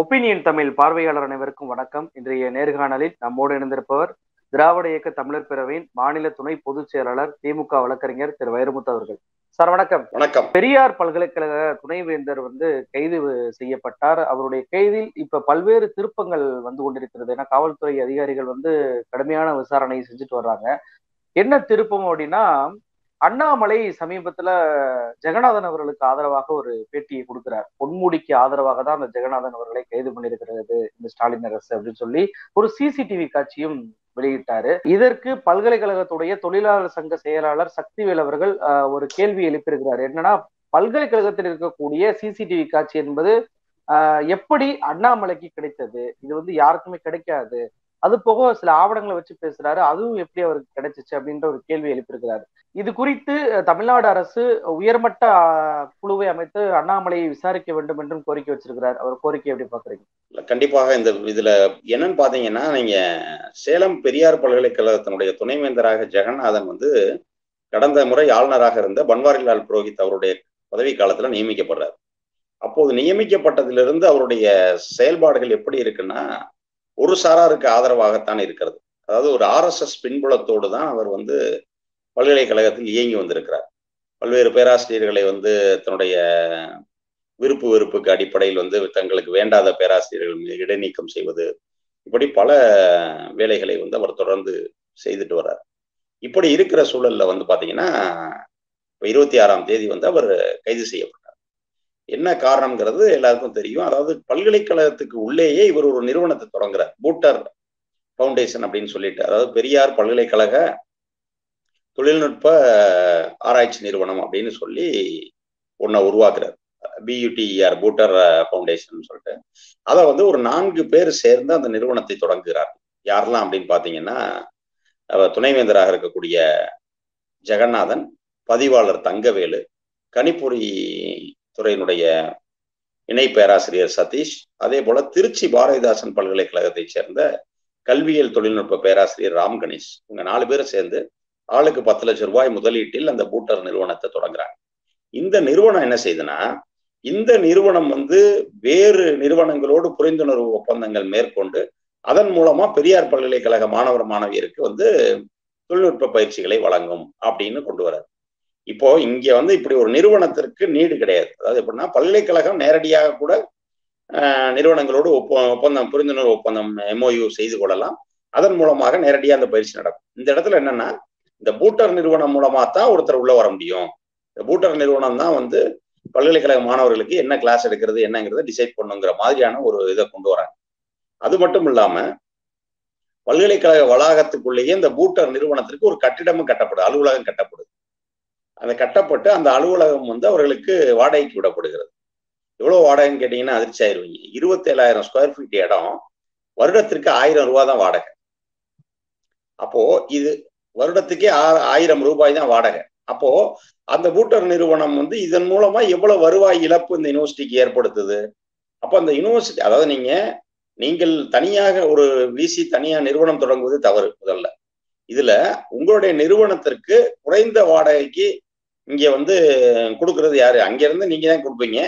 Opinion Tamil பார்வையாளர் அனைவருக்கும் வணக்கம். இன்றைய நேர்காணலில் நம்மோடு இணைந்திருப்பவர் திராவிட இயக்க தமிழர் பேரவையின் மாநில துணை பொதுச் செயலாளர் திமுக வழக்கறிஞர் திரு வைரமுத்து அவர்கள். சார் வணக்கம். வணக்கம். பெரியார் பல்கலைக்கழக துணைவேந்தர் வந்து கைது செய்யப்பட்டார். அவருடைய கைதில் இப்ப பல்வேறு திருப்பங்கள் வந்து கொண்டிருக்கிறது. ஏன்னா காவல்துறை அதிகாரிகள் வந்து கடுமையான விசாரணை செஞ்சுட்டு வர்றாங்க. என்ன திருப்பம் அப்படின்னா அண்ணாமலை சமீபத்துல ஜெகநாதன் அவர்களுக்கு ஆதரவாக ஒரு பேட்டியை கொடுக்கிறார். பொன்முடிக்கு ஆதரவாக தான் அந்த ஜெகநாதன் அவர்களை கைது பண்ணியிருக்கிறது இந்த ஸ்டாலின் அரசு அப்படின்னு சொல்லி ஒரு சிசிடிவி காட்சியும் வெளியிட்டாரு. இதற்கு பல்கலைக்கழகத்துடைய தொழிலாளர் சங்க செயலாளர் சக்திவேல் அவர்கள் ஒரு கேள்வி எழுப்பியிருக்கிறார். என்னன்னா பல்கலைக்கழகத்தில் இருக்கக்கூடிய சிசிடிவி காட்சி என்பது எப்படி அண்ணாமலைக்கு கிடைத்தது? இது வந்து யாருக்குமே கிடைக்காது. அது போக சில ஆவணங்களை வச்சு பேசுறாரு. அதுவும் எப்படி அவருக்கு கிடைச்சிச்சு அப்படின்ற ஒரு கேள்வி எழுப்பியிருக்கிறாரு. இது குறித்து தமிழ்நாடு அரசு உயர்மட்ட குழுவை அமைத்து அண்ணாமலையை விசாரிக்க வேண்டும் என்றும் கோரிக்கை வச்சிருக்கிறார். அவர் கோரிக்கை எப்படி பாக்குறீங்க கண்டிப்பாக இந்த இதுல என்னன்னு பாத்தீங்கன்னா நீங்க சேலம் பெரியார் பல்கலைக்கழகத்தினுடைய துணைவேந்தராக ஜெகநாதன் வந்து கடந்த முறை ஆளுநராக இருந்த பன்வாரிலால் புரோஹித் அவருடைய பதவி காலத்துல நியமிக்கப்படுறாரு. அப்போது நியமிக்கப்பட்டதிலிருந்து அவருடைய செயல்பாடுகள் எப்படி இருக்குன்னா ஒரு சாராருக்கு ஆதரவாகத்தான் இருக்கிறது. அதாவது ஒரு ஆர்எஸ்எஸ் பின்புலத்தோடு தான் அவர் வந்து பல்கலைக்கழகத்தில் இயங்கி வந்திருக்கிறார். பல்வேறு பேராசிரியர்களை வந்து தன்னுடைய விருப்பு வெறுப்புக்கு அடிப்படையில் வந்து தங்களுக்கு வேண்டாத பேராசிரியர்கள் இடைநீக்கம் செய்வது இப்படி பல வேலைகளை வந்து அவர் தொடர்ந்து செய்துட்டு வர்றார். இப்படி இருக்கிற சூழல்ல வந்து பாத்தீங்கன்னா இப்போ இருபத்தி ஆறாம் தேதி வந்து அவர் கைது செய்யப்பட்டார். என்ன காரணம்ங்கிறது எல்லாருக்கும் தெரியும். அதாவது பல்கலைக்கழகத்துக்கு உள்ளேயே இவர் ஒரு நிறுவனத்தை தொடங்குறார். பூட்டர் ஃபவுண்டேஷன் அப்படின்னு சொல்லிட்டு. அதாவது பெரியார் பல்கலைக்கழக தொழில்நுட்ப ஆராய்ச்சி நிறுவனம் அப்படின்னு சொல்லி ஒன்றை உருவாக்குறார். பியூடிஆர் பூட்டர் ஃபவுண்டேஷன் சொல்லிட்டு. அதை வந்து ஒரு நான்கு பேர் சேர்ந்து அந்த நிறுவனத்தை தொடங்குகிறார். யாரெல்லாம் அப்படின்னு பார்த்தீங்கன்னா துணைவேந்தராக இருக்கக்கூடிய ஜெகநாதன் பதிவாளர் தங்கவேலு கணிப்பொறி துறையினுடைய இணை பேராசிரியர் சதீஷ் அதே போல திருச்சி பாரதிதாசன் பல்கலைக்கழகத்தை சேர்ந்த கல்வியியல் தொழில்நுட்ப பேராசிரியர் ராம் கணேஷ். இவங்க நாலு பேரும் சேர்ந்து ஆளுக்கு பத்து லட்சம் ரூபாய் முதலீட்டில் அந்த பூட்டர் நிறுவனத்தை தொடங்குறாங்க. இந்த நிறுவனம் என்ன செய்யுதுன்னா இந்த நிறுவனம் வந்து வேறு நிறுவனங்களோடு புரிந்துணர்வு ஒப்பந்தங்கள் மேற்கொண்டு அதன் மூலமா பெரியார் பல்கலைக்கழக மாணவர் மாணவியருக்கு வந்து தொழில்நுட்ப பயிற்சிகளை வழங்கும் அப்படின்னு கொண்டு வராது இப்போ இங்க வந்து இப்படி ஒரு நிறுவனத்திற்கு நீடு கிடையாது. அதாவது எப்படின்னா பல்கலைக்கழகம் நேரடியாக கூட நிறுவனங்களோடு ஒப்ப ஒப்பந்தம் புரிந்துணர்வு ஒப்பந்தம் எம்ஓயு செய்து கொள்ளலாம். அதன் மூலமாக நேரடியாக அந்த பயிற்சி நடக்கும். இந்த இடத்துல என்னன்னா இந்த பூட்டர் நிறுவனம் மூலமா தான் ஒருத்தர் உள்ள வர முடியும். இந்த பூட்டர் நிறுவனம் தான் வந்து பல்கலைக்கழக மாணவர்களுக்கு என்ன கிளாஸ் எடுக்கிறது என்னங்கிறத டிசைட் பண்ணுங்கிற மாதிரியான ஒரு இதை கொண்டு வராங்க. அது மட்டும் இல்லாம பல்கலைக்கழக வளாகத்துக்குள்ளேயே இந்த பூட்டர் நிறுவனத்திற்கு ஒரு கட்டிடமும் கட்டப்படும் அலுவலகம் கட்டப்படும். அந்த கட்டப்பட்டு அந்த அலுவலகம் வந்து அவர்களுக்கு வாடகைக்கு விடப்படுகிறது. எவ்வளவு வாடகைன்னு கேட்டீங்கன்னா அதிர்ச்சி ஆயிருவீங்க. இருபத்தேழாயிரம் ஸ்கொயர் ஃபீட் இடம் வருடத்திற்கு ஆயிரம் ரூபா தான் வாடகை. அப்போ இது வருடத்துக்கே ஆயிரம் ரூபாய் தான் வாடகை. அப்போ அந்த பூட்டர் நிறுவனம் வந்து இதன் மூலமா எவ்வளவு வருவாய் இழப்பு இந்த யூனிவர்சிட்டிக்கு ஏற்படுத்துது? அப்போ அந்த யூனிவர்சிட்டி அதாவது நீங்க நீங்கள் தனியாக ஒரு விசி தனியா நிறுவனம் தொடங்குவது தவறு முதல்ல. இதுல உங்களுடைய நிறுவனத்திற்கு குறைந்த வாடகைக்கு இங்க வந்து கொடுக்கறது யாரு? அங்க இருந்து நீங்க தான் கொடுப்பீங்க.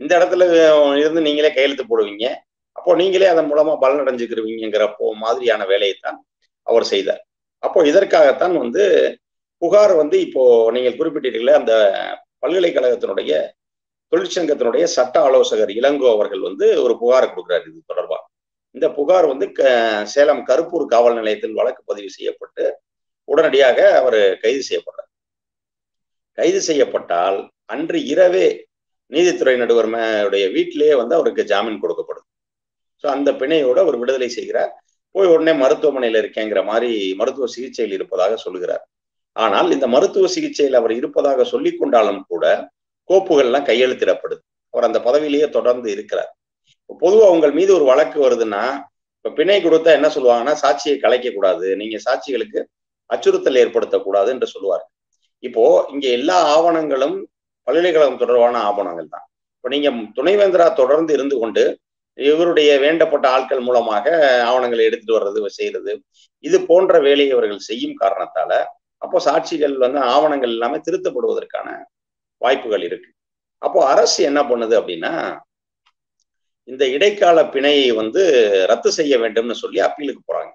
இந்த இடத்துல இருந்து நீங்களே கையெழுத்து போடுவீங்க. அப்போ நீங்களே அதன் மூலமா பலனடைஞ்சுக்கிறவீங்கிறப்போ மாதிரியான வேலையைத்தான் அவர் செய்தார். அப்போ இதற்காகத்தான் வந்து புகார் வந்து இப்போ நீங்கள் குறிப்பிட்டீர்களே அந்த பல்கலைக்கழகத்தினுடைய தொழிற்சங்கத்தினுடைய சட்ட ஆலோசகர் இளங்கோ அவர்கள் வந்து ஒரு புகார் கொடுக்குறாரு இது தொடர்பாக. இந்த புகார் வந்து சேலம் கருப்பூர் காவல் நிலையத்தில் வழக்கு பதிவு செய்யப்பட்டு உடனடியாக அவர் கைது செய்யப்படுறார். கைது செய்யப்பட்டால் அன்று இரவே நீதித்துறை நடுவர்மையுடைய வீட்டிலேயே வந்து அவருக்கு ஜாமீன் கொடுக்கப்படும். ஸோ அந்த பிணையோடு அவர் விடுதலை செய்கிறார். போய் உடனே மருத்துவமனையில் இருக்கேங்கிற மாதிரி மருத்துவ சிகிச்சையில் இருப்பதாக சொல்லுகிறார். ஆனால் இந்த மருத்துவ சிகிச்சையில் அவர் இருப்பதாக சொல்லி கொண்டாலும் கூட கோப்புகள்லாம் கையெழுத்திடப்படுது. அவர் அந்த பதவியிலேயே தொடர்ந்து இருக்கிறார். பொதுவாக உங்கள் மீது ஒரு வழக்கு வருதுன்னா இப்ப பிணை கொடுத்தா என்ன சொல்லுவாங்கன்னா சாட்சியை கலைக்க கூடாது நீங்க சாட்சிகளுக்கு அச்சுறுத்தல் ஏற்படுத்தக்கூடாது என்று சொல்லுவார்கள். இப்போ இங்க எல்லா ஆவணங்களும் பல்கலைக்கழகம் தொடர்பான ஆவணங்கள் தான். இப்போ நீங்க துணைவேந்தரா தொடர்ந்து இருந்து கொண்டு இவருடைய வேண்டப்பட்ட ஆட்கள் மூலமாக ஆவணங்களை எடுத்துட்டு வர்றது செய்யறது இது போன்ற வேலையை அவர்கள் செய்யும் காரணத்தால அப்போ சாட்சிகள் வந்து ஆவணங்கள் எல்லாமே திருத்தப்படுவதற்கான வாய்ப்புகள் இருக்கு. அப்போ அரசு என்ன பண்ணுது அப்படின்னா இந்த இடைக்கால பிணையை வந்து ரத்து செய்ய வேண்டும்னு சொல்லி அப்பீலுக்கு போறாங்க.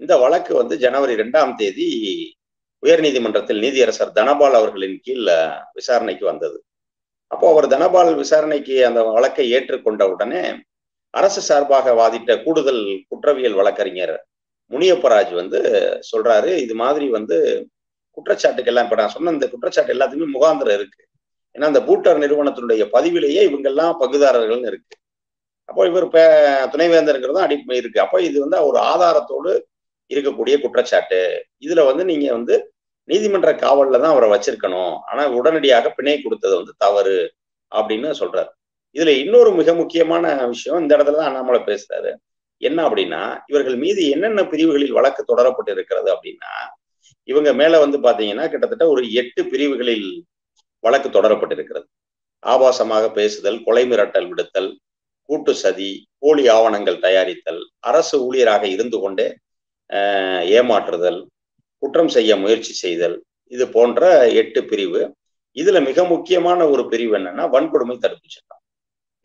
இந்த வழக்கு வந்து ஜனவரி ரெண்டாம் தேதி உயர்நீதிமன்றத்தில் நீதியரசர் தனபால் அவர்களின் கீழ் விசாரணைக்கு வந்தது. அப்போ அவர் தனபால் விசாரணைக்கு அந்த வழக்கை ஏற்றுக்கொண்ட உடனே அரசு சார்பாக வாதிட்ட கூடுதல் குற்றவியல் வழக்கறிஞர் முனியப்பராஜ் வந்து சொல்றாரு இது மாதிரி வந்து குற்றச்சாட்டுக்கெல்லாம் இப்ப நான் சொன்ன இந்த குற்றச்சாட்டு எல்லாத்துக்குமே முகாந்திரம் இருக்கு. ஏன்னா அந்த பூட்டர் நிறுவனத்தினுடைய பதிவிலேயே இவங்கெல்லாம் பங்குதாரர்கள்னு இருக்கு. அப்போ இவர் துணைவேந்தருங்கிறதும் அடி இருக்கு. அப்போ இது வந்து ஒரு ஆதாரத்தோடு இருக்கக்கூடிய குற்றச்சாட்டு. இதுல வந்து நீங்க வந்து நீதிமன்ற காவல்ல தான் அவரை வச்சிருக்கணும். ஆனா உடனடியாக பிணை கொடுத்தது வந்து தவறு அப்படின்னு சொல்றாரு. இதுல இன்னொரு மிக முக்கியமான விஷயம் இந்த இடத்துல தான் அண்ணாமலை பேசுறாரு. என்ன அப்படின்னா இவர்கள் மீது என்னென்ன பிரிவுகளில் வழக்கு தொடரப்பட்டு இருக்கிறது அப்படின்னா இவங்க மேல வந்து பாத்தீங்கன்னா கிட்டத்தட்ட ஒரு எட்டு பிரிவுகளில் வழக்கு தொடரப்பட்டிருக்கிறது ஆபாசமாக பேசுதல் கொலை மிரட்டல் விடுத்தல் கூட்டு சதி போலி ஆவணங்கள் தயாரித்தல் அரசு ஊழியராக இருந்து கொண்டே ஏமாற்றுதல் குற்றம் செய்ய முயற்சி செய்தல் இது போன்ற எட்டு பிரிவு. இதுல மிக முக்கியமான ஒரு பிரிவு என்னன்னா வன்கொடுமை தடுப்பு சட்டம்.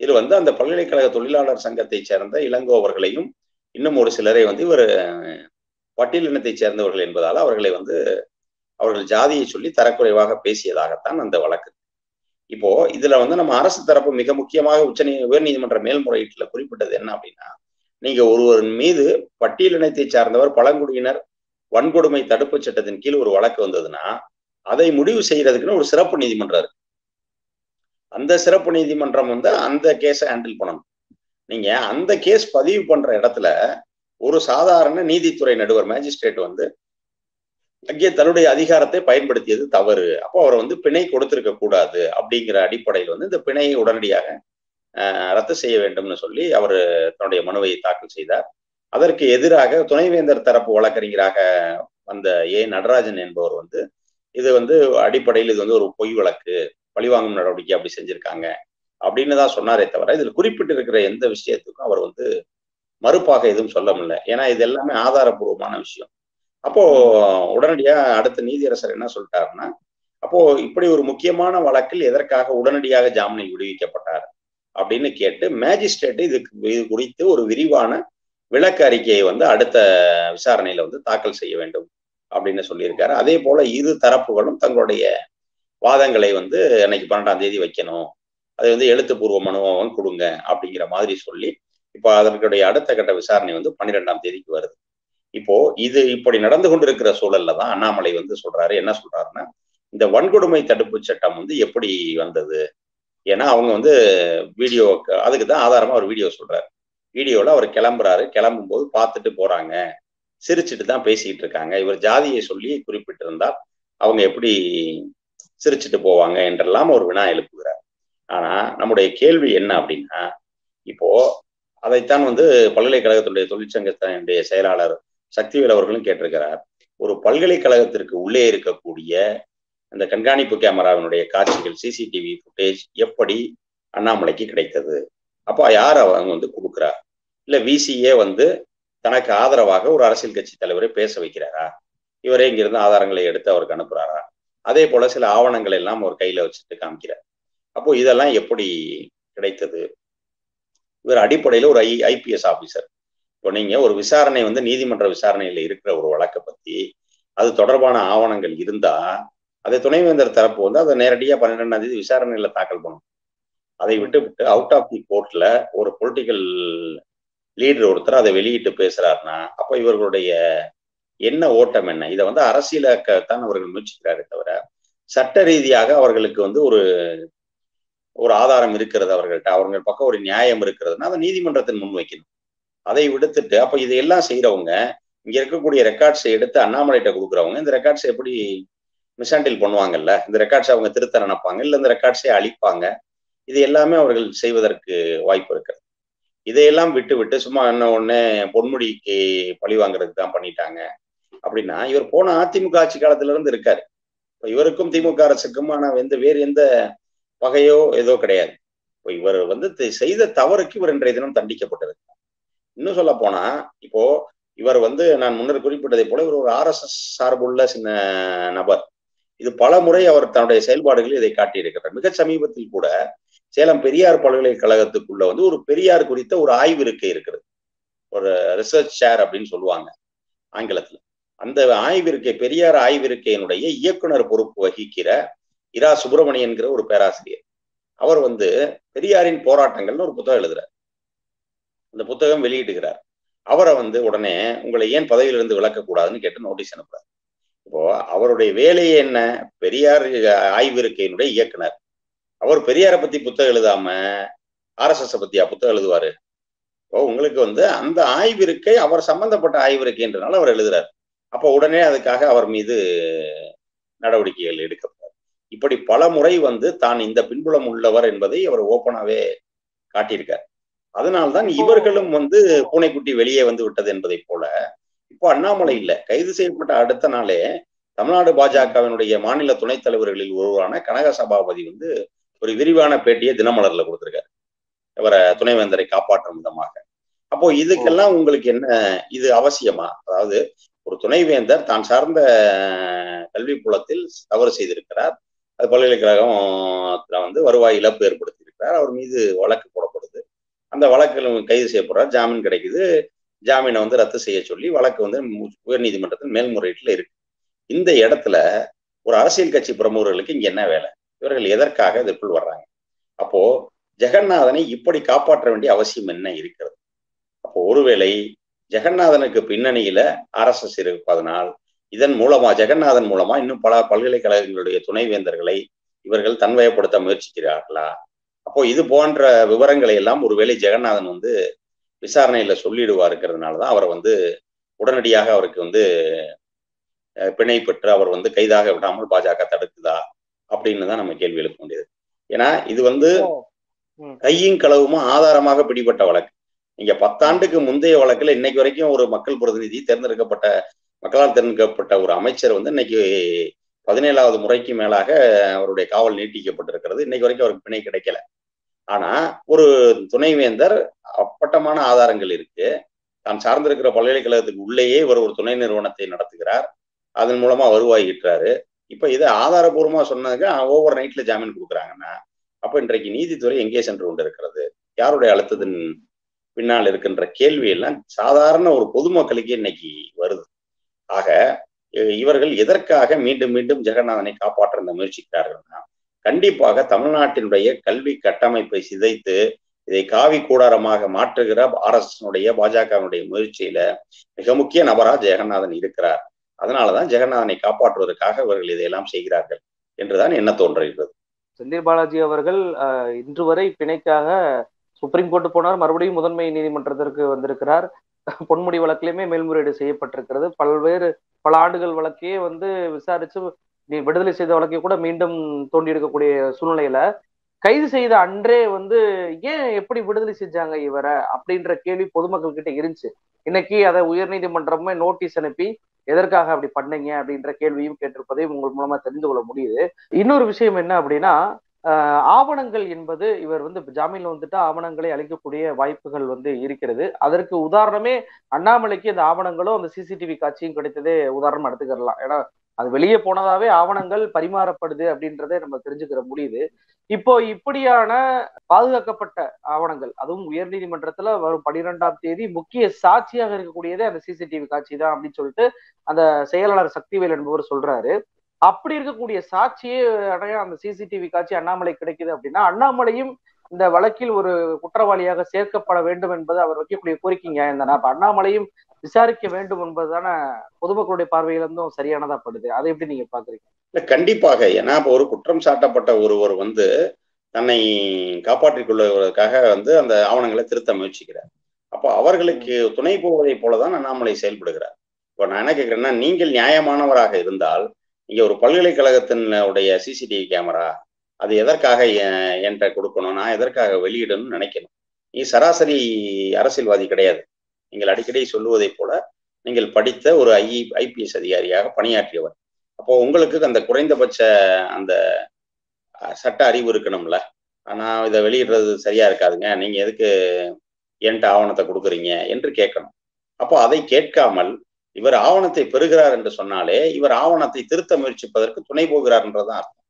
இது வந்து அந்த பல்கலைக்கழக தொழிலாளர் சங்கத்தை சேர்ந்த இளங்கோவர்களையும் இன்னும் ஒரு சிலரை வந்து இவர் பட்டியலினத்தை சேர்ந்தவர்கள் என்பதால் அவர்களை வந்து அவர்கள் ஜாதியை சொல்லி தரக்குறைவாக பேசியதாகத்தான் அந்த வழக்கு. இப்போ இதுல வந்து நம்ம அரசு தரப்பு மிக முக்கியமாக உச்ச உயர்நீதிமன்ற மேல்முறையீட்டுல குறிப்பிட்டது என்ன அப்படின்னா நீங்க ஒருவரின் மீது பட்டியலினத்தை சார்ந்தவர் பழங்குடியினர் வன்கொடுமை தடுப்பு சட்டத்தின் கீழ் ஒரு வழக்கு வந்ததுன்னா அதை முடிவு செய்யறதுக்குன்னு ஒரு சிறப்பு நீதிமன்றம் இருக்கு. அந்த சிறப்பு நீதிமன்றம் வந்து அந்த கேஸை ஹேண்டில் பண்ணணும். நீங்க அந்த கேஸ் பதிவு பண்ற இடத்துல ஒரு சாதாரண நீதித்துறை நடுவர் மேஜிஸ்ட்ரேட் வந்து அங்கே தன்னுடைய அதிகாரத்தை பயன்படுத்தியது தவறு. அப்போ அவர் வந்து பிணை கொடுத்திருக்க கூடாது அப்படிங்கிற அடிப்படையில் வந்து இந்த பிணையை உடனடியாக ரத்து செய்ய வேண்டும்னு சொல்லி அவர் தன்னுடைய மனுவை தாக்கல் செய்தார். அதற்கு எதிராக துணைவேந்தர் தரப்பு வழக்கறிஞராக வந்த ஏ. நடராஜன் என்பவர் வந்து இது வந்து அடிப்படையில் இது வந்து ஒரு பொய் வழக்கு பழிவாங்கும் நடவடிக்கை அப்படி செஞ்சிருக்காங்க அப்படின்னு தான் சொன்னாரே தவிர இதில் குறிப்பிட்டிருக்கிற எந்த விஷயத்துக்கும் அவர் வந்து மறுப்பாக எதுவும் சொல்ல முடியல. ஏன்னா இது எல்லாமே ஆதாரபூர்வமான விஷயம். அப்போ உடனடியா அடுத்த நீதியரசர் என்ன சொல்லிட்டாருன்னா அப்போ இப்படி ஒரு முக்கியமான வழக்கில் எதற்காக உடனடியாக ஜாமீனில் விடுவிக்கப்பட்டார் அப்படின்னு கேட்டு மேஜிஸ்ட்ரேட் இதுக்கு இது குறித்து ஒரு விரிவான விளக்க அறிக்கையை வந்து அடுத்த விசாரணையில வந்து தாக்கல் செய்ய வேண்டும் அப்படின்னு சொல்லியிருக்காரு. அதே போல இரு தரப்புகளும் தங்களுடைய வாதங்களை வந்து அன்னைக்கு பன்னெண்டாம் தேதி வைக்கணும். அதை வந்து எழுத்துப்பூர்வ மனுவாகவும் கொடுங்க அப்படிங்கிற மாதிரி சொல்லி இப்போ அதற்குடைய அடுத்த கட்ட விசாரணை வந்து பன்னிரெண்டாம் தேதிக்கு வருது. இப்போ இது இப்படி நடந்து கொண்டிருக்கிற சூழல்ல தான் அண்ணாமலை வந்து சொல்றாரு. என்ன சொல்றாருன்னா இந்த வன்கொடுமை தடுப்பு சட்டம் வந்து எப்படி வந்தது? ஏன்னா அவங்க வந்து வீடியோ அதுக்கு தான் ஆதாரமா ஒரு வீடியோ சொல்றாரு. வீடியோல அவர் கிளம்புறாரு. கிளம்பும் போது பார்த்துட்டு போறாங்க. சிரிச்சுட்டு தான் பேசிக்கிட்டு இருக்காங்க. இவர் ஜாதியை சொல்லி குறிப்பிட்டிருந்தால் அவங்க எப்படி சிரிச்சுட்டு போவாங்க என்றெல்லாம் ஒரு வினா எழுப்புகிறார். ஆனா நம்முடைய கேள்வி என்ன அப்படின்னா இப்போ அதைத்தான் வந்து பல்கலைக்கழகத்துடைய தொழிற்சங்கத்தினுடைய செயலாளர் சக்திவேல் அவர்களும் கேட்டிருக்கிறார். ஒரு பல்கலைக்கழகத்திற்கு உள்ளே இருக்கக்கூடிய அந்த கண்காணிப்பு கேமராவினுடைய காட்சிகள் சிசிடிவி ஃபுட்டேஜ் எப்படி அண்ணாமலைக்கு கிடைத்தது? அப்போ யார் அவங்க வந்து கொடுக்குறா? இல்ல விசிஏ வந்து தனக்கு ஆதரவாக ஒரு அரசியல் கட்சி தலைவரை பேச வைக்கிறாரா? இவரே இங்கிருந்து ஆதாரங்களை எடுத்து அவருக்கு அனுப்புறாரா? அதே போல சில ஆவணங்கள் எல்லாம் அவர் கையில வச்சுட்டு காமிக்கிறார். அப்போ இதெல்லாம் எப்படி கிடைத்தது? இவர் அடிப்படையில் ஒரு ஐ ஐபிஎஸ் ஆபீசர். இப்போ நீங்க ஒரு விசாரணை வந்து நீதிமன்ற விசாரணையில இருக்கிற ஒரு வழக்கை பத்தி அது தொடர்பான ஆவணங்கள் இருந்தா அதை துணைவேந்தர் தரப்பு வந்து அதை நேரடியா பன்னிரெண்டாம் தேதி விசாரணையில தாக்கல் பண்ணும். அதை விட்டு விட்டு அவுட் ஆஃப் தி கோர்ட்ல ஒரு பொலிட்டிக்கல் லீடர் ஒருத்தர் அதை வெளியிட்டு பேசுறாருன்னா அப்போ இவர்களுடைய என்ன ஓட்டம் என்ன? இதை வந்து அரசியலாக்கத்தான் அவர்கள் முயற்சிக்கிறாரே தவிர சட்ட ரீதியாக அவர்களுக்கு வந்து ஒரு ஒரு ஆதாரம் இருக்கிறது அவர்கள்ட்ட. அவங்க பக்கம் ஒரு நியாயம் இருக்கிறதுனா அதை நீதிமன்றத்தின் முன் வைக்கணும் அதை விடுத்துட்டு அப்ப இதையெல்லாம் செய்யறவங்க இங்க இருக்கக்கூடிய ரெக்கார்ட்ஸை எடுத்து அண்ணாமலைகிட்ட கொடுக்குறவங்க இந்த ரெக்கார்ட்ஸ் எப்படி மிஸ்ஹேண்டில் பண்ணுவாங்கல்ல? இந்த ரெக்கார்ட்ஸ் அவங்க திருத்த நினைப்பாங்க இல்லை இந்த ரெக்கார்ட்ஸை அழிப்பாங்க? இது எல்லாமே அவர்கள் செய்வதற்கு வாய்ப்பு இருக்கிறது. இதையெல்லாம் விட்டு விட்டு சும்மா என்ன ஒண்ணு பொன்முடிக்கு பழி வாங்குறதுக்கு தான் பண்ணிட்டாங்க. அப்படின்னா இவர் போன அதிமுக ஆட்சி காலத்துல இருந்து இருக்காரு. இப்போ இவருக்கும் திமுக அரசுக்கும் ஆனா எந்த வேறு எந்த வகையோ ஏதோ கிடையாது. இப்போ இவர் வந்து செய்த தவறுக்கு இவர் இன்றைய தினம் தண்டிக்கப்பட்டிருக்கிறார். இன்னும் சொல்ல போனா இப்போ இவர் வந்து நான் முன்னர் குறிப்பிட்டதை போல இவர் ஒரு ஆர்எஸ்எஸ் சார்புள்ள சின்ன நபர். இது பல முறை அவர் தன்னுடைய செயல்பாடுகளில் இதை காட்டியிருக்கிறார். மிக சமீபத்தில் கூட சேலம் பெரியார் பல்கலைக்கழகத்துக்குள்ள வந்து ஒரு பெரியார் குறித்த ஒரு ஆய்வு இருக்கை இருக்கிறது. ஒரு ரிசர்ச் ஷேர் அப்படின்னு சொல்லுவாங்க ஆங்கிலத்துல. அந்த ஆய்விருக்கை பெரியார் ஆய்விருக்கையினுடைய இயக்குனர் பொறுப்பு வகிக்கிற இரா சுப்பிரமணியன்கிற ஒரு பேராசிரியர். அவர் வந்து பெரியாரின் போராட்டங்கள்னு ஒரு புத்தகம் எழுதுறார். அந்த புத்தகம் வெளியிடுகிறார். அவரை வந்து உடனே உங்களை ஏன் பதவியிலிருந்து விளக்கக்கூடாதுன்னு கேட்டு நோட்டீஸ் அனுப்புறாரு. இப்போ அவருடைய வேலையே என்ன? பெரியார் ஆய்விருக்கையினுடைய இயக்குனர். அவர் பெரியாரை பத்தி புத்தகம் எழுதாம ஆர்எஸ்எஸ் பத்தியா புத்தகம் எழுதுவாரு. இப்போ உங்களுக்கு வந்து அந்த ஆய்விருக்கை அவர் சம்பந்தப்பட்ட ஆய்விருக்கைன்றனால அவர் எழுதுறாரு. அப்போ உடனே அதுக்காக அவர் மீது நடவடிக்கைகள் எடுக்கப்பட்டார் இப்படி பல முறை வந்து தான் இந்த பின்புலம் உள்ளவர் என்பதை அவர் ஓப்பனாவே காட்டியிருக்கார். அதனால்தான் இவர்களும் வந்து பூனைக்குட்டி வெளியே வந்து விட்டது என்பதை போல இப்போ அண்ணாமலை இல்ல. கைது செய்யப்பட்ட அடுத்த நாளே தமிழ்நாடு பாஜகவினுடைய மாநில துணைத் தலைவர்களில் ஒருவரான கனக சபாபதி வந்து ஒரு விரிவான பேட்டியை தினமலர்ல கொடுத்துருக்காரு. இவரை துணைவேந்தரை காப்பாற்றும் விதமாக. அப்போ இதுக்கெல்லாம் உங்களுக்கு என்ன இது அவசியமா? அதாவது ஒரு துணைவேந்தர் தான் சார்ந்த கல்வி புலத்தில் தவறு செய்திருக்கிறார். அது பல்கலைக்கழகம் வந்து வருவாய் இழப்பு ஏற்படுத்தியிருக்கிறார். அவர் மீது வழக்கு போடப்படுது. அந்த வழக்கில் கைது செய்யப்படுறார். ஜாமீன் கிடைக்குது. ஜாமீனை வந்து ரத்து செய்ய சொல்லி வழக்கு வந்து உயர் நீதிமன்றத்தில் மேல்முறையீட்டில் இருக்கு. இந்த இடத்துல ஒரு அரசியல் கட்சி பிரமுகர்களுக்கு இங்க என்ன வேலை? இவர்கள் எதற்காக இதற்குள் வர்றாங்க? அப்போ ஜெகநாதனை இப்படி காப்பாற்ற வேண்டிய அவசியம் என்ன இருக்கிறது? அப்போ ஒருவேளை ஜெகநாதனுக்கு பின்னணியில ஆர்எஸ்எஸ் இருப்பதனால் இதன் மூலமா ஜெகநாதன் மூலமா இன்னும் பல பல்கலைக்கழகங்களுடைய துணைவேந்தர்களை இவர்கள் தன்வயப்படுத்த முயற்சிக்கிறார்களா? அப்போ இது போன்ற விவரங்களை எல்லாம் ஒருவேளை ஜெகநாதன் வந்து விசாரணையில சொல்லிடுவாருங்கிறதுனாலதான் அவரை வந்து உடனடியாக அவருக்கு வந்து பிணை பெற்று அவர் வந்து கைதாக விடாமல் பாஜக தடுக்குதா? அப்படின்னு தான் நம்ம கேள்வி எழுப்ப வேண்டியது. ஏன்னா இது வந்து கையும் களவுமா ஆதாரமாக பிடிபட்ட வழக்கு. நீங்க பத்தாண்டுக்கு முந்தைய வழக்குல இன்னைக்கு வரைக்கும் ஒரு மக்கள் பிரதிநிதி தேர்ந்தெடுக்கப்பட்ட மக்களால் தேர்ந்தெடுக்கப்பட்ட ஒரு அமைச்சர் வந்து இன்னைக்கு பதினேழாவது முறைக்கு மேலாக அவருடைய காவல் நீட்டிக்கப்பட்டிருக்கிறது. இன்னைக்கு வரைக்கும் அவருக்கு பிணை கிடைக்கல. ஆனா ஒரு துணைவேந்தர் அப்பட்டமான ஆதாரங்கள் இருக்கு. தான் சார்ந்திருக்கிற பல்கலைக்கழகத்துக்கு உள்ளேயே இவர் ஒரு துணை நிறுவனத்தை நடத்துகிறார். அதன் மூலமா வருவாய் ஈட்டுறாரு. இப்ப இதை ஆதாரபூர்வமா சொன்னதுக்கு ஓவர் நைட்ல ஜாமீன் கொடுக்குறாங்கன்னா அப்ப இன்றைக்கு நீதித்துறை எங்கே சென்று கொண்டு இருக்கிறது யாருடைய அழுத்தத்தின் பின்னால் இருக்கின்ற கேள்வி எல்லாம் சாதாரண ஒரு பொதுமக்களுக்கே இன்னைக்கு வருது. ஆக இவர்கள் எதற்காக மீண்டும் மீண்டும் ஜெகநாதனை காப்பாற்ற இந்த முயற்சிக்கிறார்கள்னா கண்டிப்பாக தமிழ்நாட்டினுடைய கல்வி கட்டமைப்பை சிதைத்து இதை காவி கூடாரமாக மாற்றுகிற ஆர்எஸ்னுடைய பாஜகவினுடைய முயற்சியில மிக முக்கிய நபரா ஜெகநாதன் இருக்கிறார். அதனாலதான் ஜெகநாதனை காப்பாற்றுவதற்காக இவர்கள் இதையெல்லாம் செய்கிறார்கள் என்றுதான் என்ன தோன்றுகிறது. செந்தில் பாலாஜி அவர்கள் இன்று வரை பிணைக்காக சுப்ரீம் கோர்ட்டு போனார். மறுபடியும் முதன்மை நீதிமன்றத்திற்கு வந்திருக்கிறார். பொன்முடி வழக்கிலுமே மேல்முறையீடு செய்யப்பட்டிருக்கிறது. பல்வேறு பல ஆண்டுகள் வழக்கையே வந்து விசாரிச்சு விடுதலை செய்த வழக்கை கூட மீண்டும் தோண்டி எடுக்கக்கூடிய சூழ்நிலையில கைது செய்த அன்றே வந்து ஏன் எப்படி விடுதலை செஞ்சாங்க இவரை அப்படின்ற கேள்வி பொதுமக்கள் கிட்ட இருந்துச்சு. இன்னைக்கு அதை உயர்நீதிமன்றமே நோட்டீஸ் அனுப்பி எதற்காக அப்படி பண்ணீங்க அப்படின்ற கேள்வியும் கேட்டிருப்பதையும் உங்கள் மூலமா தெரிந்து கொள்ள முடியுது. இன்னொரு விஷயம் என்ன அப்படின்னா ஆவணங்கள் என்பது இவர் வந்து ஜாமீன்ல வந்துட்டு ஆவணங்களை அளிக்கக்கூடிய வாய்ப்புகள் வந்து இருக்கிறது. அதற்கு உதாரணமே அண்ணாமலைக்கு அந்த ஆவணங்களும் அந்த சிசிடிவி காட்சியும் கிடைத்ததே உதாரணம் எடுத்துக்கலாம் ஏன்னா அது வெளியே போனதாவே ஆவணங்கள் பரிமாறப்படுது அப்படின்றத நம்ம தெரிஞ்சுக்கிற முடியுது. இப்போ இப்படியான பாதுகாக்கப்பட்ட ஆவணங்கள் அதுவும் உயர்நீதிமன்றத்துல வரும் பனிரெண்டாம் தேதி முக்கிய சாட்சியாக இருக்கக்கூடியதே அந்த சிசிடிவி காட்சி தான் அப்படின்னு சொல்லிட்டு அந்த செயலாளர் சக்திவேல் என்பவர் சொல்றாரு. அப்படி இருக்கக்கூடிய சாட்சியே அடைய அந்த சிசிடிவி காட்சி அண்ணாமலை கிடைக்குது அப்படின்னா அண்ணாமலையும் இந்த வழக்கில் ஒரு குற்றவாளியாக சேர்க்கப்பட வேண்டும் என்பது அவர் வைக்கக்கூடிய கோரிக்கை நியாயம் தானே அப்ப அண்ணாமலையும் விசாரிக்க வேண்டும் என்பதுதான பொதுமக்களுடைய பார்வையில இருந்தும் சரியானதா படுது. அதை எப்படி நீங்க பாக்குறீங்க இல்ல கண்டிப்பாக. ஏன்னா இப்போ ஒரு குற்றம் சாட்டப்பட்ட ஒருவர் வந்து தன்னை காப்பாற்றிக் கொள்வதற்காக வந்து அந்த ஆவணங்களை திருத்த முயற்சிக்கிறார். அப்போ அவர்களுக்கு துணை போவதை போலதான் அண்ணாமலை செயல்படுகிறார். இப்போ நான் என்ன கேட்கிறேன்னா நீங்கள் நியாயமானவராக இருந்தால் இங்க ஒரு பல்கலைக்கழகத்தினுடைய சிசிடிவி கேமரா அது எதற்காக என்கிட்ட கொடுக்கணும் நான் எதற்காக வெளியிடணும்னு நினைக்கணும். நீ சராசரி அரசியல்வாதி கிடையாது. நீங்கள் அடிக்கடி சொல்லுவதை போல நீங்கள் படித்த ஒரு ஐ ஐபிஎஸ் அதிகாரியாக பணியாற்றியவர். அப்போ உங்களுக்கு அந்த குறைந்தபட்ச அந்த சட்ட அறிவு இருக்கணும்ல. நான் இதை வெளியிடுறது சரியா இருக்காதுங்க. நீங்க எதுக்கு என்கிட்ட ஆவணத்தை கொடுக்குறீங்க என்று கேட்கணும். அப்போ அதை கேட்காமல் இவர் ஆவணத்தை பெறுகிறார் என்று சொன்னாலே இவர் ஆவணத்தை திருத்த முயற்சிப்பதற்கு துணை போகிறார் என்றதான் அர்த்தம்.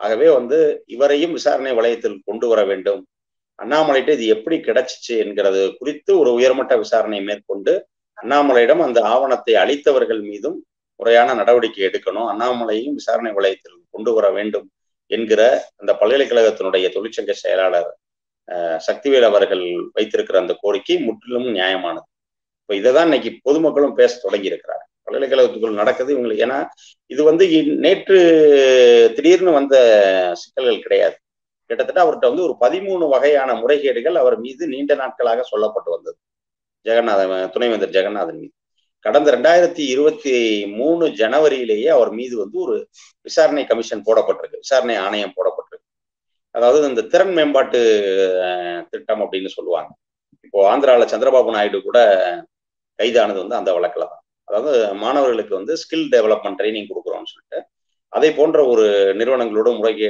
ஆகவே வந்து இவரையும் விசாரணை வளையத்தில் கொண்டு வர வேண்டும். அண்ணாமலைகிட்ட இது எப்படி கிடைச்சிச்சு என்கிறது குறித்து ஒரு உயர்மட்ட விசாரணை மேற்கொண்டு அண்ணாமலையிடம் அந்த ஆவணத்தை அளித்தவர்கள் மீதும் முறையான நடவடிக்கை எடுக்கணும் அண்ணாமலையும் விசாரணை வளையத்தில் கொண்டு வர வேண்டும் என்கிற அந்த பல்கலைக்கழகத்தினுடைய தொழிற்சங்க செயலாளர் சக்திவேல் அவர்கள் வைத்திருக்கிற அந்த கோரிக்கை முற்றிலும் நியாயமானது. இப்போ இதை தான் இன்னைக்கு பொதுமக்களும் பேச தொடங்கி இருக்கிறார் பல்கலைக்கழகத்துக்குள் நடக்குது இவங்களுக்கு ஏன்னா இது வந்து நேற்று திடீர்னு வந்த சிக்கல்கள் கிடையாது. கிட்டத்தட்ட அவர்கிட்ட வந்து ஒரு பதிமூணு வகையான முறைகேடுகள் அவர் மீது நீண்ட நாட்களாக சொல்லப்பட்டு வந்தது. ஜெகநாதன் துணைவேந்தர் ஜெகநாதன் மீது. கடந்த ரெண்டாயிரத்தி இருபத்தி மூணு ஜனவரியிலேயே அவர் மீது வந்து ஒரு விசாரணை கமிஷன் போடப்பட்டிருக்கு. விசாரணை ஆணையம் போடப்பட்டிருக்கு. அதாவது இந்த திறன் மேம்பாட்டு திட்டம் அப்படின்னு சொல்லுவாங்க. இப்போ ஆந்திராவில் சந்திரபாபு நாயுடு கூட கைதானது வந்து அந்த வழக்கில் தான். அதாவது மாணவர்களுக்கு வந்து ஸ்கில் டெவலப்மெண்ட் ட்ரைனிங் கொடுக்குறோம்னு சொல்லிட்டு அதை போன்ற ஒரு நிறுவனங்களோட முறைக்கு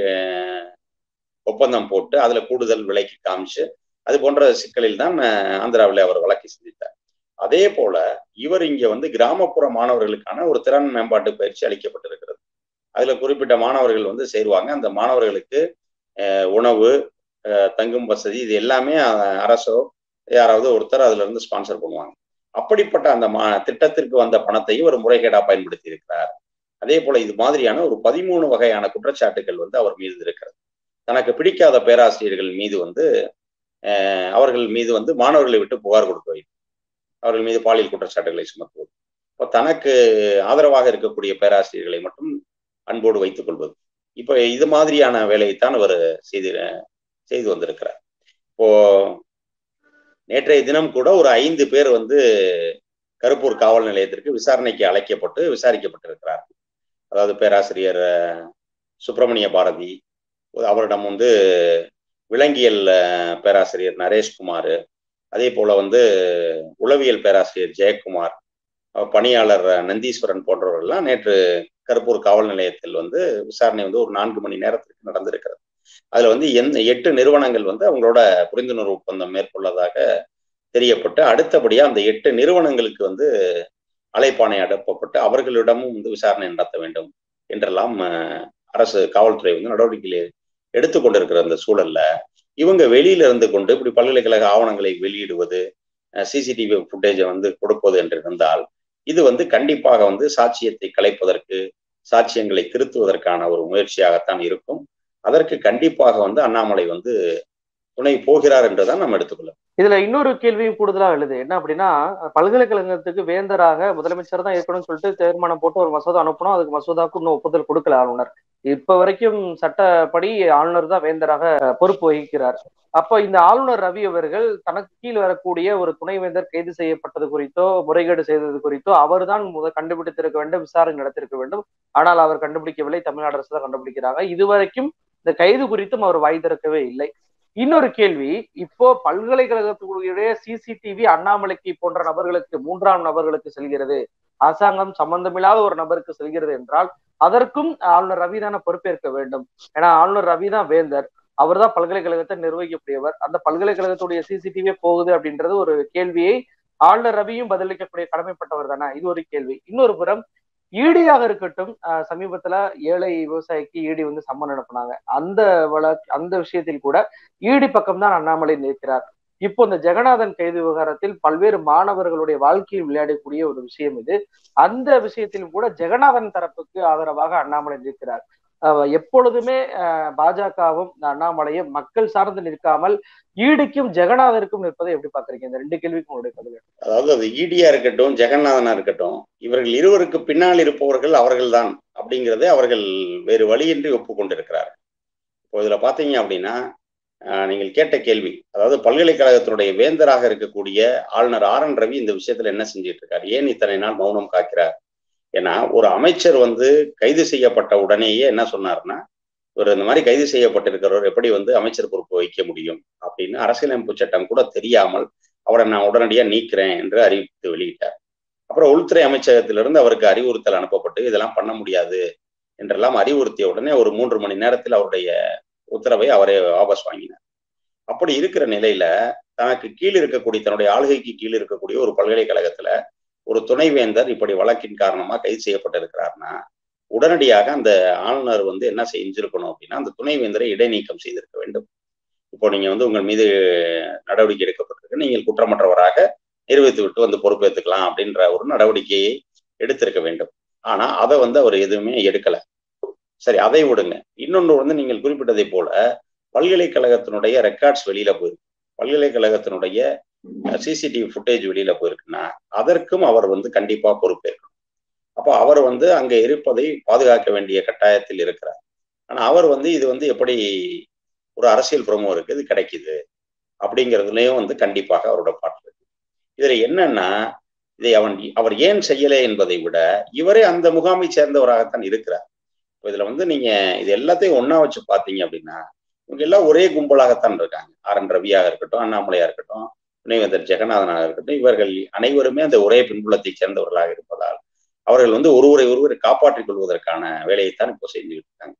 ஒப்பந்தம் போட்டு அதுல கூடுதல் விலைக்கு காமிச்சு அது போன்ற சிக்கலில் தான் ஆந்திராவில் அவர் வழக்கை சந்தித்தார். அதே போல இவர் இங்க வந்து கிராமப்புற மாணவர்களுக்கான ஒரு திறன் மேம்பாட்டு பயிற்சி அளிக்கப்பட்டிருக்கிறது. அதுல குறிப்பிட்ட மாணவர்கள் வந்து சேருவாங்க. அந்த மாணவர்களுக்கு உணவு தங்கும் வசதி இது எல்லாமே அரசோ யாராவது ஒருத்தர் அதுல இருந்து ஸ்பான்சர் பண்ணுவாங்க. அப்படிப்பட்ட அந்த மா திட்டத்திற்கு வந்த பணத்தையும் ஒரு முறைகேடா பயன்படுத்தி இருக்கிறார் அதே போல இது மாதிரியான ஒரு பதிமூணு வகையான குற்றச்சாட்டுகள் வந்து அவர் மீது இருக்கிறது. தனக்கு பிடிக்காத பேராசிரியர்கள் மீது வந்து அவர்கள் மீது வந்து மாணவர்களை விட்டு புகார் கொடுக்க அவர்கள் மீது பாலியல் குற்றச்சாட்டுகளை சுமத்துவது. இப்போ தனக்கு ஆதரவாக இருக்கக்கூடிய பேராசிரியர்களை மட்டும் அன்போடு வைத்துக் கொள்வது. இப்போ இது மாதிரியான வேலையைத்தான் அவர் செய்து செய்து வந்திருக்கிறார். இப்போ நேற்றைய தினம் கூட ஒரு ஐந்து பேர் வந்து கருப்பூர் காவல் நிலையத்திற்கு விசாரணைக்கு அழைக்கப்பட்டு விசாரிக்கப்பட்டிருக்கிறார் அதாவது பேராசிரியர் சுப்பிரமணிய பாரதி அவரிடம் வந்து விலங்கியல் பேராசிரியர் நரேஷ்குமார் அதே போல வந்து உளவியல் பேராசிரியர் ஜெயக்குமார் பணியாளர் நந்தீஸ்வரன் போன்றவர்கள்லாம் நேற்று கருப்பூர் காவல் நிலையத்தில் வந்து விசாரணை வந்து ஒரு நான்கு மணி நேரத்திற்கு நடந்திருக்கிறது. அதுல வந்து எந்த எட்டு நிறுவனங்கள் வந்து அவங்களோட புரிந்துணர்வு ஒப்பந்தம் மேற்கொள்ளதாக தெரியப்பட்டு அடுத்தபடியா அந்த எட்டு நிறுவனங்களுக்கு வந்து அலைப்பானை அனுப்பப்பட்டு அவர்களிடமும் வந்து விசாரணை நடத்த வேண்டும் என்றெல்லாம் அரசு காவல்துறை வந்து நடவடிக்கைகளை எடுத்துக்கொண்டிருக்கிற அந்த சூழல்ல இவங்க வெளியில இருந்து கொண்டு இப்படி பல்கலைக்கழக ஆவணங்களை வெளியிடுவது சிசிடிவி ஃபுட்டேஜை வந்து கொடுப்பது என்று இருந்தால் இது வந்து கண்டிப்பாக வந்து சாட்சியத்தை கலைப்பதற்கு சாட்சியங்களை திருத்துவதற்கான ஒரு முயற்சியாகத்தான் இருக்கும். அதற்கு கண்டிப்பாக வந்து அண்ணாமலை வந்து துணை போகிறார் என்றுதான் நம்ம எடுத்துக்கொள்ளலாம் இதுல இன்னொரு கேள்வியும் கூடுதலா எழுது. என்ன அப்படின்னா பல்கலைக்கழகத்துக்கு வேந்தராக முதலமைச்சர் தான் இருக்கணும்னு சொல்லிட்டு தீர்மானம் போட்டு ஒரு மசோதா அனுப்பணும். அதுக்கு மசோதாவுக்கு இன்னும் ஒப்புதல் கொடுக்கல ஆளுநர். இப்ப வரைக்கும் சட்டப்படி ஆளுநர் தான் வேந்தராக பொறுப்பு வகிக்கிறார். அப்ப இந்த ஆளுநர் ரவி அவர்கள் தனக்கு கீழ் வரக்கூடிய ஒரு துணைவேந்தர் கைது செய்யப்பட்டது குறித்தோ முறைகேடு செய்தது குறித்தோ அவர் தான் முதல் கண்டுபிடித்திருக்க வேண்டும் விசாரணை நடத்திருக்க வேண்டும். ஆனால் அவர் கண்டுபிடிக்கவில்லை தமிழ்நாடு அரசு தான் கண்டுபிடிக்கிறாங்க. இதுவரைக்கும் இந்த கைது குறித்தும் அவர் வாய் திறக்கவே இல்லை. இன்னொரு கேள்வி இப்போ பல்கலைக்கழகத்துடைய சிசிடிவி அண்ணாமலைக்கு போன்ற நபர்களுக்கு மூன்றாம் நபர்களுக்கு செல்கிறது. அரசாங்கம் சம்பந்தமில்லாத ஒரு நபருக்கு செல்கிறது என்றால் அதற்கும் ஆளுநர் ரவி தானே பொறுப்பேற்க வேண்டும். ஏன்னா ஆளுநர் ரவி தான் வேந்தர். அவர் தான் பல்கலைக்கழகத்தை நிர்வகிக்கக்கூடியவர். அந்த பல்கலைக்கழகத்துடைய சிசிடிவியே போகுது அப்படின்றது ஒரு கேள்வியை ஆளுநர் ரவியும் பதிலளிக்கக்கூடிய கடமைப்பட்டவர் தானே? இது ஒரு கேள்வி. இன்னொரு புறம் ஈடியாக இருக்கட்டும் சமீபத்துல ஏழை விவசாயிக்கு ஈடி வந்து சம்மன் அனுப்புனாங்க. அந்த வழக்கு அந்த விஷயத்தில் கூட ஈடி பக்கம் தான் அண்ணாமலை நிற்கிறார். இப்போ இந்த ஜெகநாதன் கைது விவகாரத்தில் பல்வேறு மாணவர்களுடைய வாழ்க்கையில் விளையாடக்கூடிய ஒரு விஷயம் இது. அந்த விஷயத்திலும் கூட ஜெகநாதன் தரப்புக்கு ஆதரவாக அண்ணாமலை நிற்கிறார். எப்பொழுதுமே பாஜகவும் அண்ணாமலையும் மக்கள் சார்ந்து நிற்காமல் ஈடிக்கும் ஜெகநாதனுக்கும் நிற்பதை எப்படி பாக்குறீங்க இந்த ரெண்டு கேள்விக்கும் உங்களுடைய பதில்? அதாவது அது ஈடியா இருக்கட்டும் ஜெகநாதனா இருக்கட்டும் இவர்கள் இருவருக்கு பின்னால் இருப்பவர்கள் அவர்கள்தான் அப்படிங்கிறதை அவர்கள் வேறு வழியின்றி ஒப்புக்கொண்டிருக்கிறார்கள். இப்போ இதுல பாத்தீங்க அப்படின்னா நீங்கள் கேட்ட கேள்வி. அதாவது பல்கலைக்கழகத்தினுடைய வேந்தராக இருக்கக்கூடிய ஆளுநர் ஆர் என் ரவி இந்த விஷயத்துல என்ன செஞ்சிட்டு இருக்காரு ஏன் இத்தனை நாள் மௌனம் காக்கிறார்? ஏன்னா ஒரு அமைச்சர் வந்து கைது செய்யப்பட்ட உடனேயே என்ன சொன்னார்னா இவர் இந்த மாதிரி கைது செய்யப்பட்டிருக்கிறவர் எப்படி வந்து அமைச்சர் பொறுப்பு வைக்க முடியும்? அப்படின்னு அரசியலமைப்பு சட்டம் கூட தெரியாமல் அவரை நான் உடனடியாக நீக்கிறேன் என்று அறிவித்து வெளியிட்டார். அப்புறம் உள்துறை அமைச்சகத்திலிருந்து அவருக்கு அறிவுறுத்தல் அனுப்பப்பட்டு இதெல்லாம் பண்ண முடியாது என்றெல்லாம் அறிவுறுத்திய உடனே ஒரு மூன்று மணி நேரத்தில் அவருடைய உத்தரவை அவரே வாபஸ் வாங்கினார். அப்படி இருக்கிற நிலையில தனக்கு கீழ் இருக்கக்கூடிய தன்னுடைய ஆளுகைக்கு கீழ் இருக்கக்கூடிய ஒரு பல்கலைக்கழகத்துல ஒரு துணைவேந்தர் இப்படி வழக்கின் காரணமா கைது செய்யப்பட்டிருக்கிறார்னா உடனடியாக அந்த ஆளுநர் வந்து என்ன செஞ்சிருக்கணும் அப்படின்னா அந்த துணைவேந்தரை இடைநீக்கம் செய்திருக்க வேண்டும். இப்போ நீங்க வந்து உங்கள் மீது நடவடிக்கை எடுக்கப்பட்டிருக்கு. நீங்கள் குற்றமற்றவராக நிரூபித்து விட்டு வந்து பொறுப்பேற்றுக்கலாம் அப்படின்ற ஒரு நடவடிக்கையை எடுத்திருக்க வேண்டும். ஆனா அதை வந்து அவர் எதுவுமே எடுக்கல. சரி அதை விடுங்க. இன்னொன்று வந்து நீங்கள் குறிப்பிட்டதை போல பல்கலைக்கழகத்தினுடைய ரெக்கார்ட்ஸ் வெளியில போயிருக்கு. பல்கலைக்கழகத்தினுடைய சிசிடிவி ஃபுட்டேஜ் வெளியில போயிருக்குன்னா அதற்கும் அவர் வந்து கண்டிப்பா பொறுப்பேற்கணும். அப்போ அவர் வந்து அங்க இருப்பதை பாதுகாக்க வேண்டிய கட்டாயத்தில் இருக்கிறார். ஆனா அவர் வந்து இது வந்து எப்படி ஒரு அரசியல் பிரமுகருக்கு இது கிடைக்குது அப்படிங்கிறதுலயும் வந்து கண்டிப்பாக அவரோட பாட்டு இருக்கு. இதுல என்னன்னா இதை அவன் அவர் ஏன் செய்யலை என்பதை விட இவரே அந்த முகாமை சேர்ந்தவராகத்தான் இருக்கிறார். இதுல வந்து நீங்க இது எல்லாத்தையும் ஒன்னா வச்சு பாத்தீங்க அப்படின்னா இவங்க எல்லாம் ஒரே கும்பலாகத்தான் இருக்காங்க. ஆர் என் ரவியாக இருக்கட்டும் அண்ணாமலையா இருக்கட்டும் துணைவேந்தர் ஜெகநாதனாக இருக்கட்டும் இவர்கள் அனைவருமே அந்த ஒரே பின்புலத்தை சேர்ந்தவர்களாக இருப்பதால் அவர்கள் வந்து ஒருவரை ஒருவர் காப்பாற்றிக் கொள்வதற்கான வேலையைத்தான் இப்போ செஞ்சுக்கிட்டு இருக்காங்க.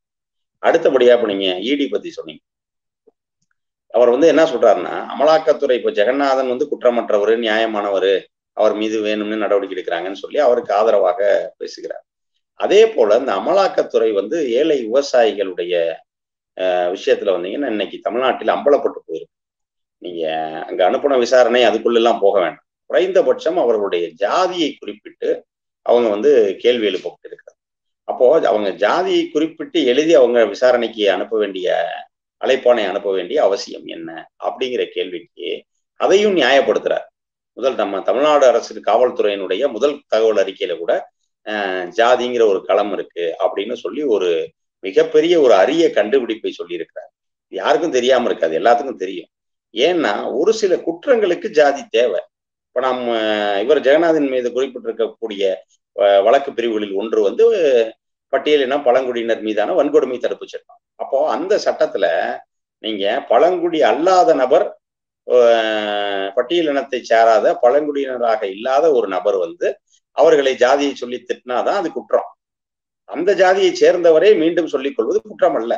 அடுத்தபடியா இப்ப நீங்க இடி பத்தி சொன்னீங்க. அவர் வந்து என்ன சொல்றாருன்னா அமலாக்கத்துறை இப்போ ஜெகநாதன் வந்து குற்றமற்றவர் நியாயமானவர் அவர் மீது வேணும்னு நடவடிக்கை எடுக்கிறாங்கன்னு சொல்லி அவருக்கு ஆதரவாக பேசுகிறார். அதே போல இந்த அமலாக்கத்துறை வந்து ஏழை விவசாயிகளுடைய விஷயத்துல வந்தீங்கன்னா இன்னைக்கு தமிழ்நாட்டில் அம்பலப்பட்டு போயிருக்கு. நீங்க அங்க அனுப்பின விசாரணை அதுக்குள்ள எல்லாம் போக வேண்டாம். குறைந்தபட்சம் அவர்களுடைய ஜாதியை குறிப்பிட்டு அவங்க வந்து கேள்வி எழுப்பப்பட்டிருக்கிறார் அப்போ அவங்க ஜாதியை குறிப்பிட்டு எழுதி அவங்க விசாரணைக்கு அனுப்ப வேண்டிய அழைப்பானை அனுப்ப வேண்டிய அவசியம் என்ன அப்படிங்கிற கேள்விக்கு அதையும் நியாயப்படுத்துறார். முதல் நம்ம தமிழ்நாடு அரசு காவல்துறையினுடைய முதல் தகவல் அறிக்கையில கூட ஜாதிங்கிற ஒரு களம் இருக்கு அப்படின்னு சொல்லி ஒரு மிகப்பெரிய ஒரு அரிய கண்டுபிடிப்பை சொல்லியிருக்கிறார். யாருக்கும் தெரியாம இருக்காது எல்லாத்துக்கும் தெரியும். ஏன்னா ஒரு சில குற்றங்களுக்கு ஜாதி தேவை. இப்ப நம்ம இவர் ஜெகநாதன் மீது குறிப்பிட்டிருக்கக்கூடிய வழக்கு பிரிவுகளில் ஒன்று வந்து பட்டியலின பழங்குடியினர் மீதான வன்கொடுமை தடுப்பு சட்டம். அப்போ அந்த சட்டத்துல நீங்க பழங்குடி அல்லாத நபர் பட்டியலினத்தை சேராத பழங்குடியினராக இல்லாத ஒரு நபர் வந்து அவர்களை ஜாதியை சொல்லி திட்டினாதான் அது குற்றம். அந்த ஜாதியை சேர்ந்தவரே மீண்டும் சொல்லிக் கொள்வது குற்றம் அல்ல.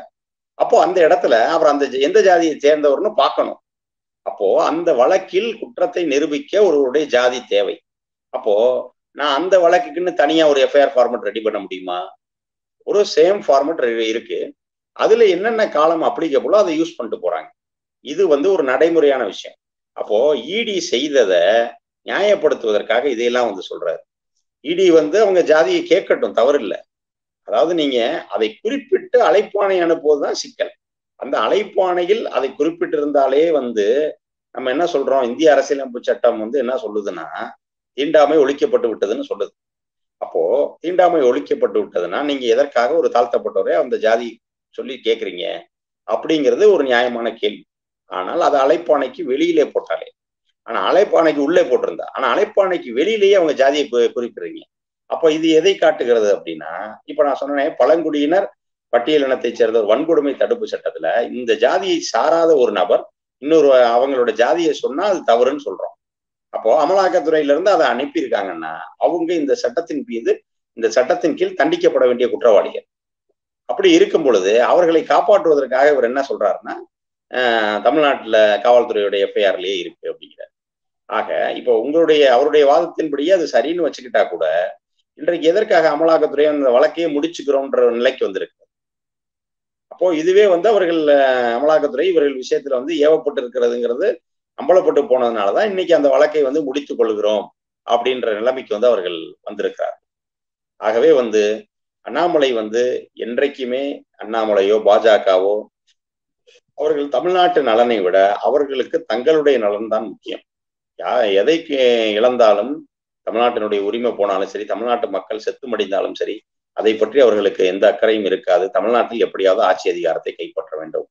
அப்போ அந்த இடத்துல அவர் அந்த எந்த ஜாதியை சேர்ந்தவர்னு பார்க்கணும். அப்போ அந்த வழக்கில் குற்றத்தை நிரூபிக்க ஒருவருடைய ஜாதி தேவை. அப்போ நான் அந்த வழக்குக்குன்னு தனியா ஒரு எஃப்ஐஆர் ஃபார்மட் ரெடி பண்ண முடியுமா? ஒரு சேம் ஃபார்மட் இருக்கு. அதுல என்னென்ன காலம் அப்ளிகபிளோ அதை யூஸ் பண்ணிட்டு போறாங்க. இது வந்து ஒரு நடைமுறையான விஷயம். அப்போ இடி செய்ததை நியாயப்படுத்துவதற்காக இதையெல்லாம் வந்து சொல்றாரு. இடி வந்து அவங்க ஜாதியை கேட்கட்டும் தவறு இல்லை அதாவது நீங்க அதை குறிப்பிட்டு அழைப்பானை அனுப்புவதுதான் சிக்கல். அந்த அழைப்பானையில் அதை குறிப்பிட்டிருந்தாலே வந்து நம்ம என்ன சொல்றோம்? இந்திய அரசியலமைப்பு சட்டம் வந்து என்ன சொல்லுதுன்னா தீண்டாமை ஒழிக்கப்பட்டு விட்டதுன்னு சொல்லுது. அப்போ தீண்டாமை ஒழிக்கப்பட்டு விட்டதுன்னா நீங்க எதற்காக ஒரு தாழ்த்தப்பட்டவரே அந்த ஜாதி சொல்லி கேட்குறீங்க? அப்படிங்கிறது ஒரு நியாயமான கேள்வி. ஆனால் அது அழைப்பானைக்கு வெளியிலே போட்டாலே. ஆனா அழைப்பானைக்கு உள்ளே போட்டிருந்தா. ஆனா அழைப்பானைக்கு வெளியிலேயே அவங்க ஜாதியை குறிப்பிடுறீங்க. அப்போ இது எதை காட்டுகிறது அப்படின்னா இப்ப நான் சொன்னேன் பழங்குடியினர் பட்டியலினத்தை சேர்ந்த ஒரு வன்கொடுமை தடுப்பு சட்டத்துல இந்த ஜாதியை சாராத ஒரு நபர் இன்னொரு அவங்களோட ஜாதியை சொன்னா அது தவறுன்னு சொல்றோம். அப்போ அமலாக்கத்துறையில இருந்து அதை அனுப்பியிருக்காங்கன்னா அவங்க இந்த சட்டத்தின் மீது இந்த சட்டத்தின் கீழ் தண்டிக்கப்பட வேண்டிய குற்றவாளிகள். அப்படி இருக்கும் பொழுது அவர்களை காப்பாற்றுவதற்காக இவர் என்ன சொல்றாருன்னா தமிழ்நாட்டுல காவல்துறையுடைய எஃப்ஐஆர்லயே இருக்கு அப்படிங்கிறார். ஆக இப்போ உங்களுடைய அவருடைய வாதத்தின்படியே அது சரின்னு வச்சுக்கிட்டா கூட இன்றைக்கு எதற்காக அமலாக்கத்துறை அந்த வழக்கையே முடிச்சுக்கிறோம்ன்ற நிலைக்கு வந்திருக்கு அப்போ இதுவே வந்து அவர்கள் அமலாக்கத்துறை இவர்கள் விஷயத்துல வந்து ஏவப்பட்டு இருக்கிறதுங்கிறது அம்பலப்பட்டு போனதுனாலதான் இன்னைக்கு அந்த வழக்கை வந்து முடித்துக் கொள்கிறோம் அப்படின்ற நிலைமைக்கு வந்து அவர்கள் வந்திருக்கிறார் ஆகவே வந்து அண்ணாமலை வந்து என்றைக்குமே அண்ணாமலையோ பாஜகவோ அவர்கள் தமிழ்நாட்டு நலனை விட அவர்களுக்கு தங்களுடைய நலன் தான் முக்கியம். யா எதை இழந்தாலும் தமிழ்நாட்டினுடைய உரிமை போனாலும் சரி தமிழ்நாட்டு மக்கள் செத்து மடிந்தாலும் சரி அதை பற்றி அவர்களுக்கு எந்த அக்கறையும் இருக்காது. தமிழ்நாட்டில் எப்படியாவது ஆட்சி அதிகாரத்தை கைப்பற்ற வேண்டும்.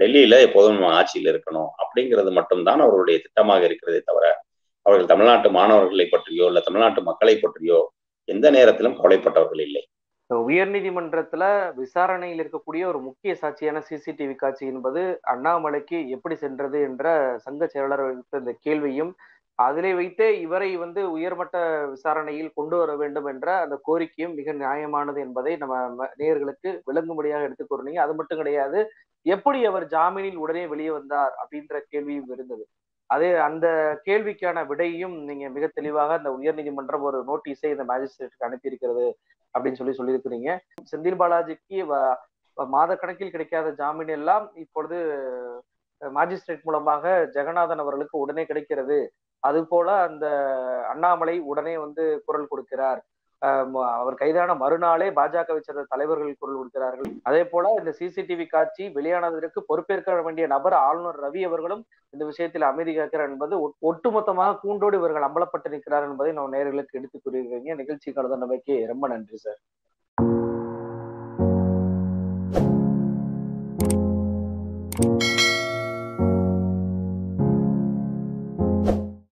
டெல்லியில எப்போதும் நம்ம ஆட்சியில் இருக்கணும். அப்படிங்கிறது மட்டும்தான் அவர்களுடைய திட்டமாக இருக்கிறதே தவிர அவர்கள் தமிழ்நாட்டு மாணவர்களை பற்றியோ இல்லை தமிழ்நாட்டு மக்களை பற்றியோ எந்த நேரத்திலும் கவலைப்பட்டவர்கள் இல்லை. உயர்நீதிமன்றத்துல விசாரணையில் இருக்கக்கூடிய ஒரு முக்கிய சாட்சியான சிசிடிவி காட்சி என்பது அண்ணாமலைக்கு எப்படி சென்றது என்ற சங்க செயலாளர் வைத்த இந்த கேள்வியும் அதிலே வைத்தே இவரை வந்து உயர்மட்ட விசாரணையில் கொண்டு வர வேண்டும் என்ற அந்த கோரிக்கையும் மிக நியாயமானது என்பதை நம்ம நேயர்களுக்கு விளங்கும்படியாக எடுத்துக்கொண்டீங்க அது மட்டும் கிடையாது எப்படி அவர் ஜாமீனில் உடனே வெளியே வந்தார் அப்படின்ற கேள்வியும் இருந்தது. அதே அந்த கேள்விக்கான விடையும் நீங்க மிக தெளிவாக அந்த உயர்நீதிமன்றம் ஒரு நோட்டீஸை இந்த மேஜிஸ்ட்ரேட்டுக்கு அனுப்பியிருக்கிறது அப்படின்னு சொல்லி சொல்லியிருக்கிறீங்க. செந்தில் பாலாஜிக்கு மாத கணக்கில் கிடைக்காத ஜாமீன் எல்லாம் இப்பொழுது மாஜிஸ்ட்ரேட் மூலமாக ஜெகநாதன் அவர்களுக்கு உடனே கிடைக்கிறது. அது போல அந்த அண்ணாமலை உடனே வந்து குரல் கொடுக்கிறார். அவர் கைதான மறுநாளே பாஜகவை சேர்ந்த தலைவர்கள் குரல் கொடுக்கிறார்கள். அதே போல இந்த சிசிடிவி காட்சி வெளியானதற்கு பொறுப்பேற்க வேண்டிய நபர் ஆளுநர் ரவி அவர்களும் இந்த விஷயத்தில் அமைதி காக்கிறார் என்பது ஒட்டுமொத்தமாக கூண்டோடு இவர்கள் அம்பலப்பட்டு நிற்கிறார் என்பதை நம்ம நேர்களுக்கு எடுத்து கூறியிருக்கீங்க நிகழ்ச்சி கலந்தமைக்கு ரொம்ப நன்றி சார்.